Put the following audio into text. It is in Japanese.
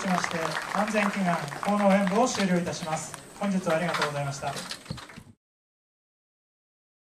以ちまして安全祈願奉納演舞を終了いたします。本日はありがとうございました。